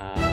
Uh,